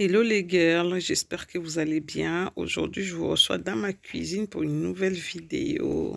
Hello les girls, j'espère que vous allez bien. Aujourd'hui, je vous reçois dans ma cuisine pour une nouvelle vidéo.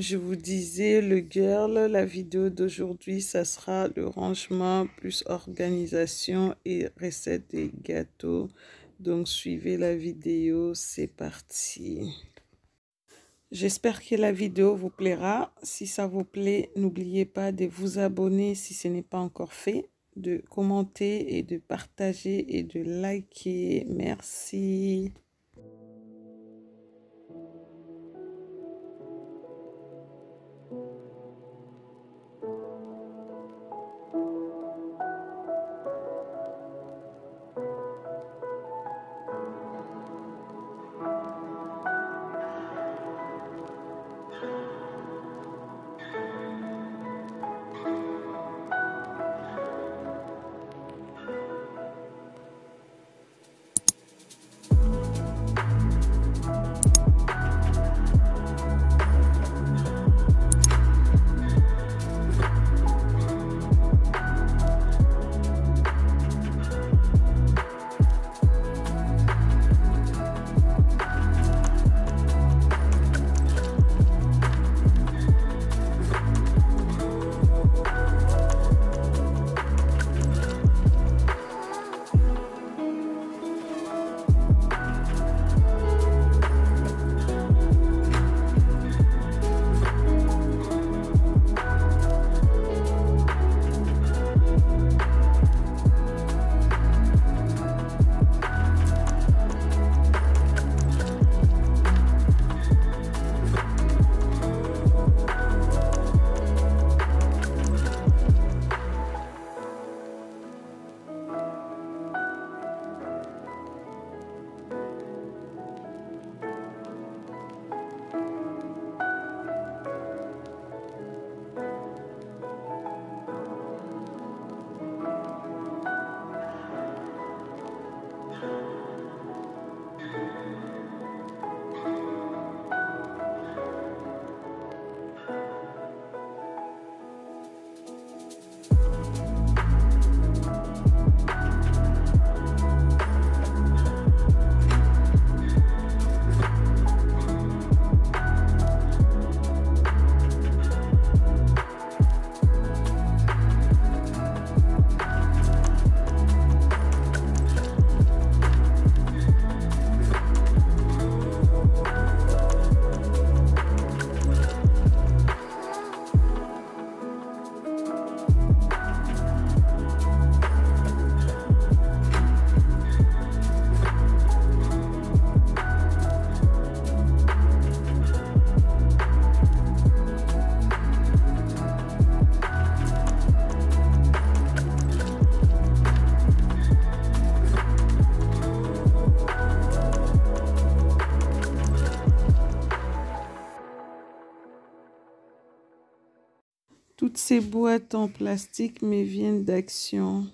Je vous disais, le girl, la vidéo d'aujourd'hui, ça sera le rangement plus organisation et recette des gâteaux. Donc, suivez la vidéo, c'est parti. J'espère que la vidéo vous plaira. Si ça vous plaît, n'oubliez pas de vous abonner si ce n'est pas encore fait, de commenter et de partager et de liker. Merci. Boîtes en plastique me viennent d'Action.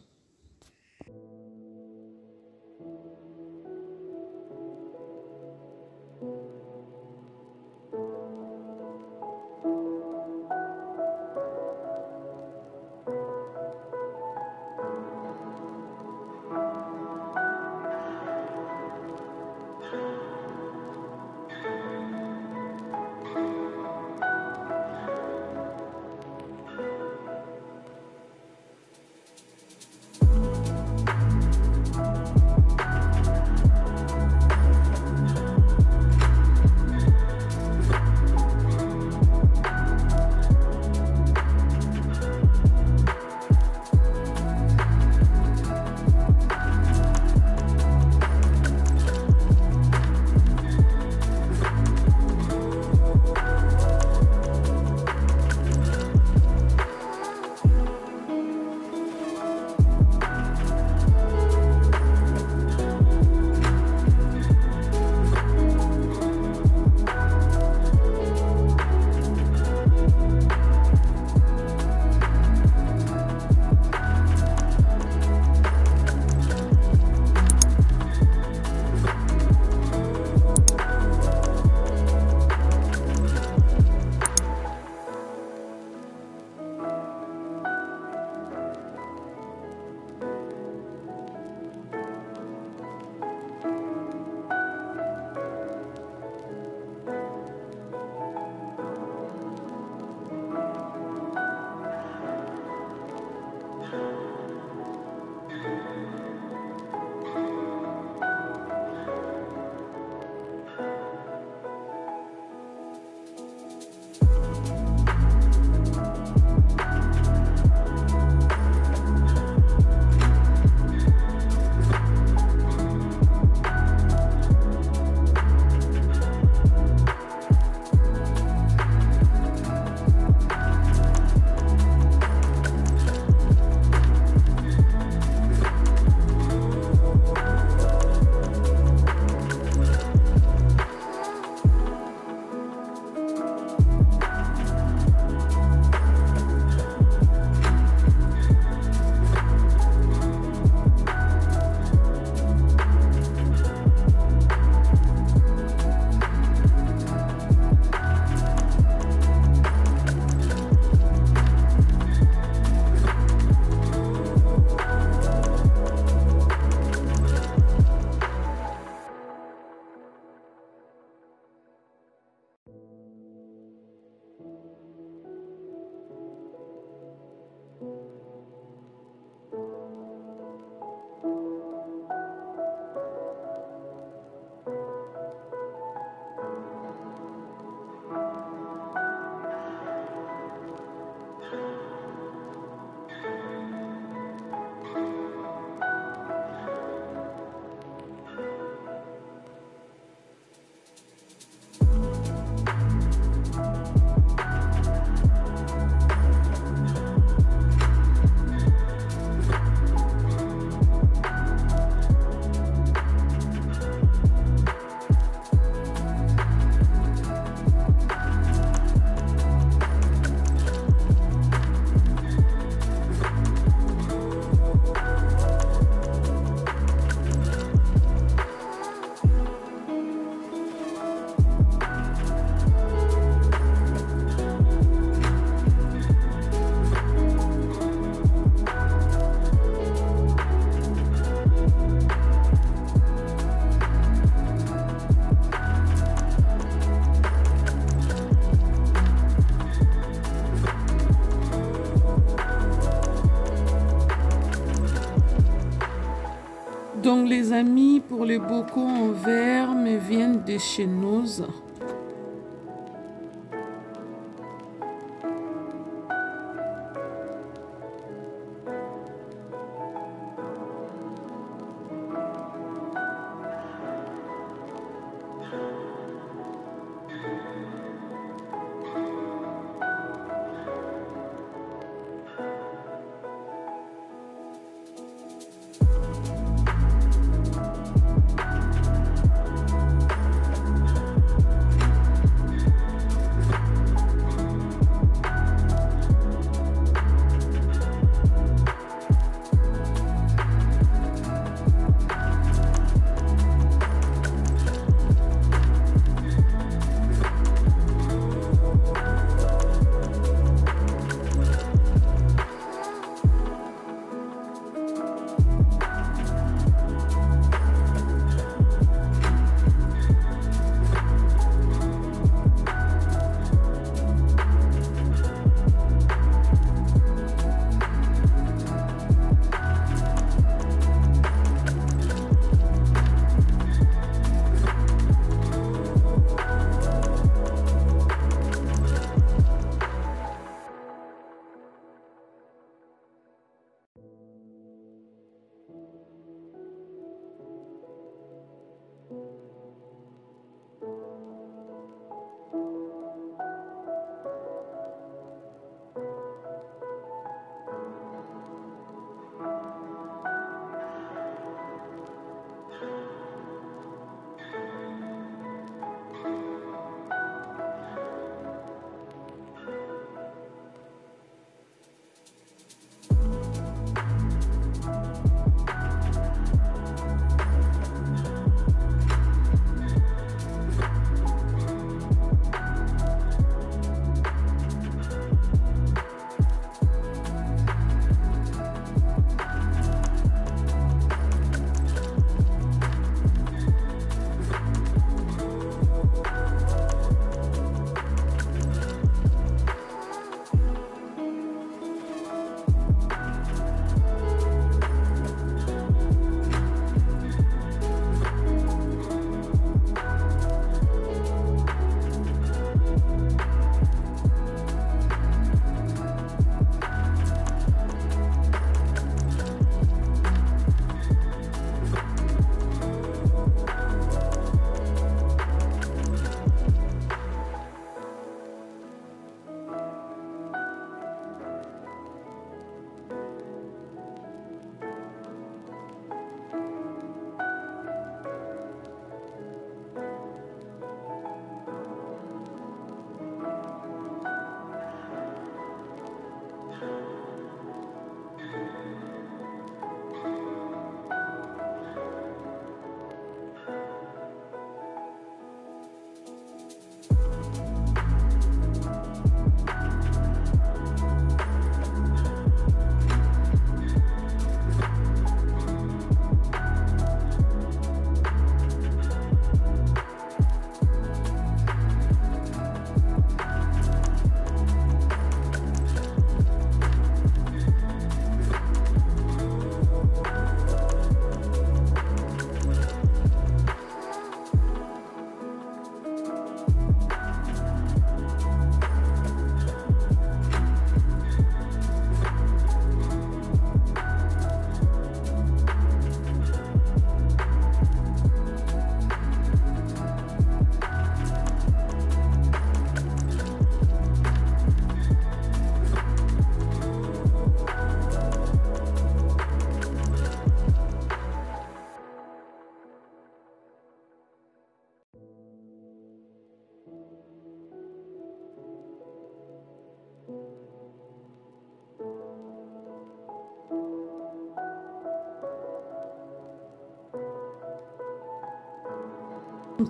Pour les bocaux en verre me viennent de chez.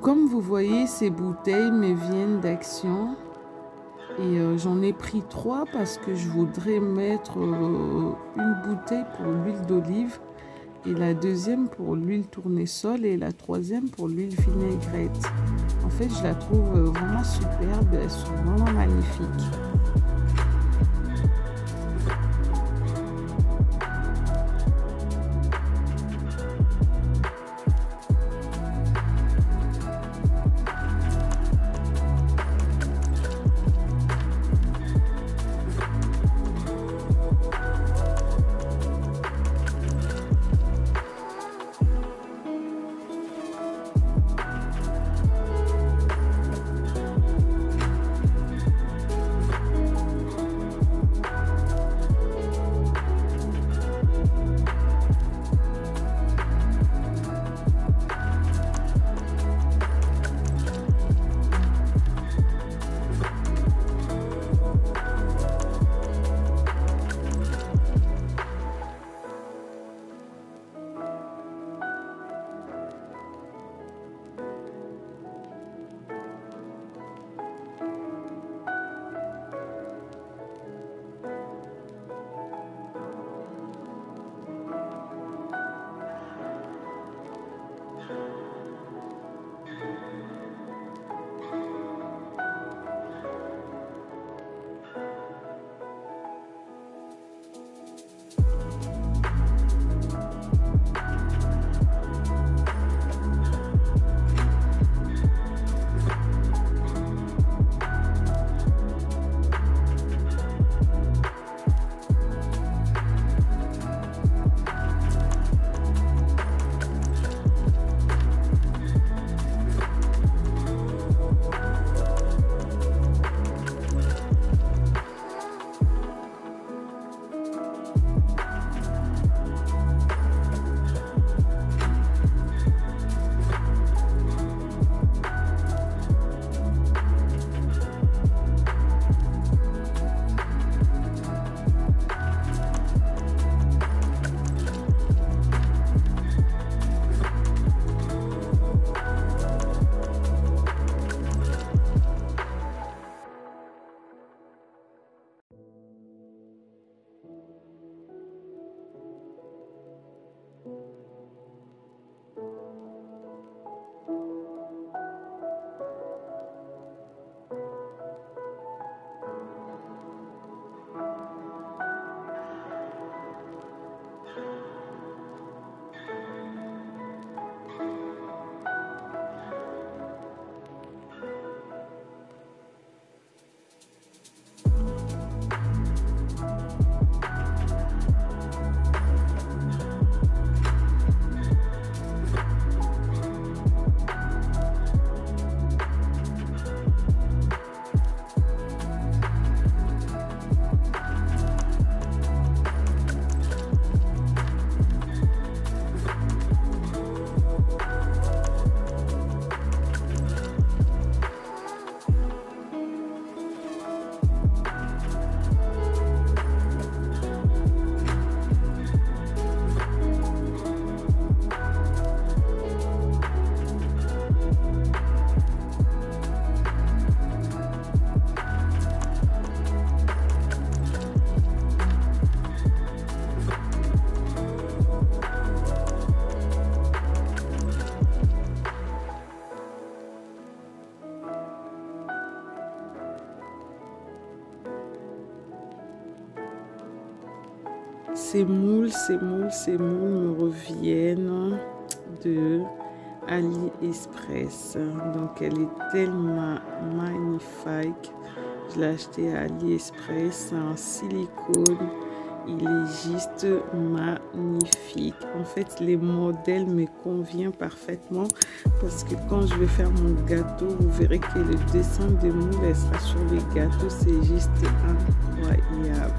Comme vous voyez, ces bouteilles me viennent d'Action. Et euh, j'en ai pris trois parce que je voudrais mettre euh, une bouteille pour l'huile d'olive et la deuxième pour l'huile tournesol et la troisième pour l'huile vinaigrette. En fait, je la trouve euh, vraiment superbe, elles sont vraiment magnifiques. Ces moules, ces moules, ces moules me reviennent de AliExpress. Donc elle est tellement magnifique. Je l'ai acheté à AliExpress en silicone. Il est juste magnifique. En fait, les modèles me conviennent parfaitement parce que quand je vais faire mon gâteau, vous verrez que le dessin de moule sera sur le gâteau. C'est juste incroyable.